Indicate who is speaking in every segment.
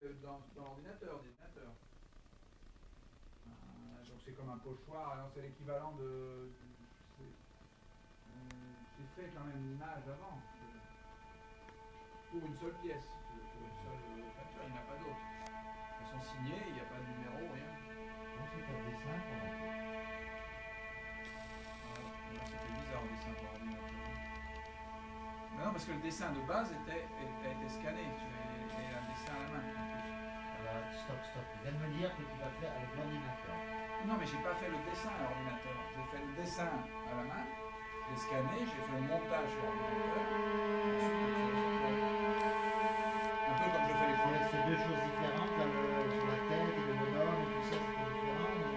Speaker 1: Dans, dans l'ordinateur, ordinateur. Euh, donc c'est comme un pochoir, alors c'est l'équivalent de. c'est- J'ai fait quand même une image avant. Pour une seule pièce, pour une seule peinture, il n'y en a pas d'autres. Elles sont signées, il n'y a pas de numéro, rien.
Speaker 2: Donc c'est un dessin qu'on a fait.
Speaker 1: C'était bizarre le dessin par ordinateur. Mais non, parce que le dessin de base était, a été scanné, tu et un dessin à la main en plus.
Speaker 2: Alors, stop, stop. Tu viens de me dire que tu vas faire avec l'ordinateur.
Speaker 1: Non, mais j'ai pas fait le dessin à l'ordinateur. J'ai fait le dessin à la main, j'ai scanné, j'ai fait le montage sur l'ordinateur. Un peu comme je fais les projets.
Speaker 2: c'est deux choses différentes, là, le- sur la tête et le bonhomme et tout ça, c'est différent. ou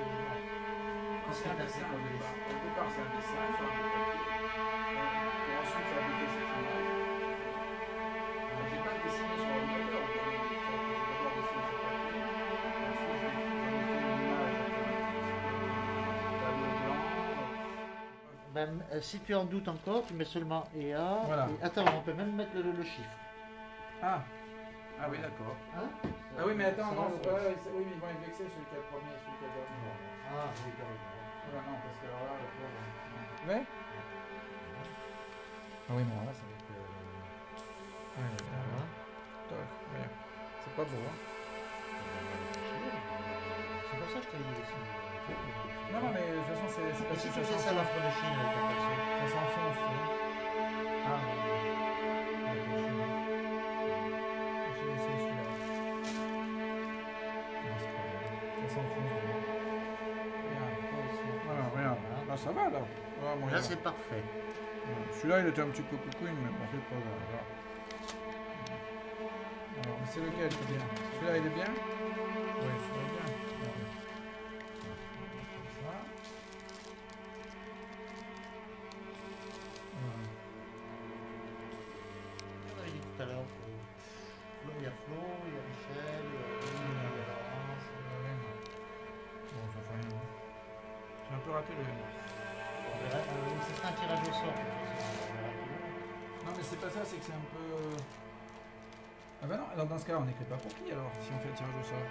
Speaker 2: Qu'est-ce
Speaker 1: C'est un
Speaker 2: fait
Speaker 1: dessin au départ. Au départ, c'est un dessin
Speaker 2: Ben, euh, si tu en doutes encore, tu mets seulement EA.
Speaker 1: Voilà.
Speaker 2: et- Attends, on peut même mettre le, le chiffre.
Speaker 1: Ah. Ah oui, d'accord.
Speaker 2: Hein
Speaker 1: Ah oui, mais attends,
Speaker 2: Ça
Speaker 1: non,
Speaker 2: va,
Speaker 1: c'est- ouais, c'est- oui, mais ils vont être vexés celui qui a le premier et celui qui a le dernier.
Speaker 2: Ah, oui, carrément.
Speaker 1: Voilà, non, parce que alors là, le pauvre. Ouais Ah oui, mais alors là, ça va être. euh, Ouais,
Speaker 2: Voilà.
Speaker 1: toc, ouais. C'est pas beau, hein
Speaker 2: C'est pour ça que je t'avais dit aussi.
Speaker 1: Parce que
Speaker 2: tu
Speaker 1: ça
Speaker 2: l'afro de Chine avec la personne
Speaker 1: Ça s'enfonce, vois. Ah, vais essayer celui-là. Non, c'est pas vrai. Ça s'enfonce. dedans. Regarde. Voilà, regarde. Là, ça va, là. Bon,
Speaker 2: Là, c'est parfait.
Speaker 1: Celui-là, il était un petit peu coucouine, mais bon, c'est pas grave. Alors, c'est lequel qui est bien? Celui-là, il est bien? Le.
Speaker 2: Verra, euh, ce sera un tirage au sort.
Speaker 1: Non, mais c'est pas ça, c'est que c'est un peu. Ah bah non, alors dans ce cas, on n'écrit pas pour qui alors, si on fait le tirage au sort?